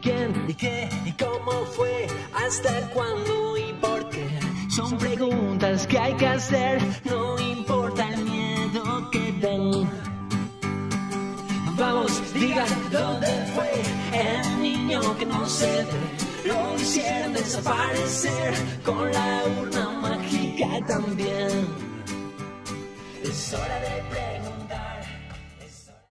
quién y qué y cómo fue, hasta cuándo y por qué. Son preguntas que hay que hacer, no importa el miedo que den. Vamos, diga dónde fue el niño que no se ve. Lo hicieron desaparecer con la urna mágica también. Es hora de preguntar.